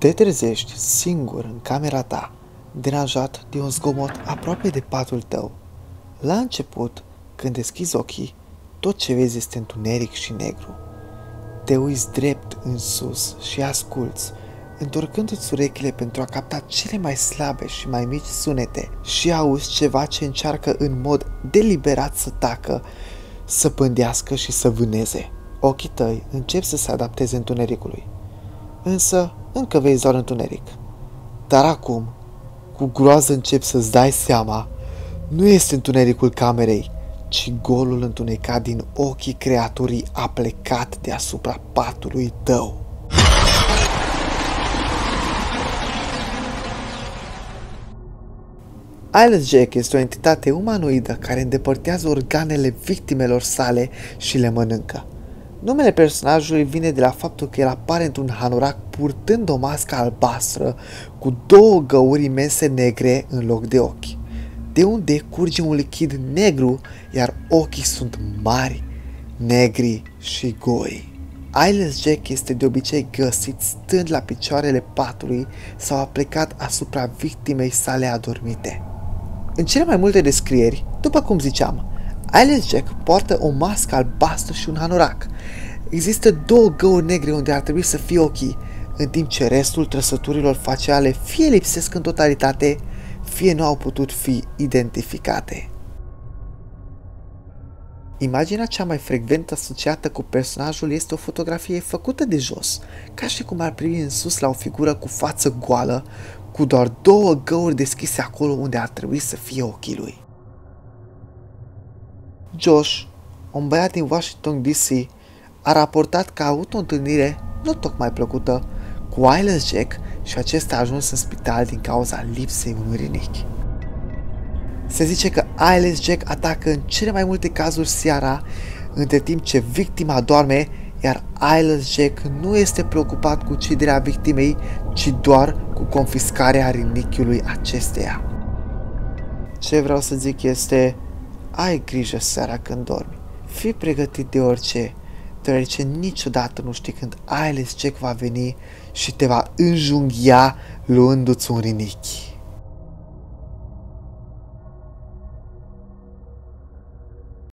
Te trezești singur în camera ta, deranjat de un zgomot aproape de patul tău. La început, când deschizi ochii, tot ce vezi este întuneric și negru. Te uiți drept în sus și asculți, întorcându-ți urechile pentru a capta cele mai slabe și mai mici sunete și auzi ceva ce încearcă în mod deliberat să tacă, să pândească și să vâneze. Ochii tăi încep să se adapteze întunericului. Însă, încă vezi doar întuneric. Dar acum, cu groază încep să-ți dai seama, nu este întunericul camerei, ci golul întunecat din ochii creaturii a plecat deasupra patului tău. Alice Jack este o entitate umanoidă care îndepărtează organele victimelor sale și le mănâncă. Numele personajului vine de la faptul că el apare într-un hanorac purtând o mască albastră cu două găuri imense negre în loc de ochi. De unde curge un lichid negru, iar ochii sunt mari, negri și goi. Eyeless Jack este de obicei găsit stând la picioarele patului sau a plecat asupra victimei sale adormite. În cele mai multe descrieri, după cum ziceam, Eyeless Jack poartă o mască albastră și un hanorac. Există două găuri negre unde ar trebui să fie ochii, în timp ce restul trăsăturilor faciale fie lipsesc în totalitate, fie nu au putut fi identificate. Imaginea cea mai frecvent asociată cu personajul este o fotografie făcută de jos, ca și cum ar privi în sus la o figură cu față goală, cu doar două găuri deschise acolo unde ar trebui să fie ochii lui. Josh, un băiat din Washington DC, a raportat că a avut o întâlnire nu tocmai plăcută cu Wireless Jack și acesta a ajuns în spital din cauza lipsei unui rinichi. Se zice că Wireless Jack atacă în cele mai multe cazuri seara, între timp ce victima doarme, iar Wireless Jack nu este preocupat cu uciderea victimei, ci doar cu confiscarea rinichiului acesteia. Ce vreau să zic este, ai grijă seara când dormi. Fii pregătit de orice, deoarece niciodată nu știi când Ailes Jack va veni și te va înjunghia luându-ți un rinichi.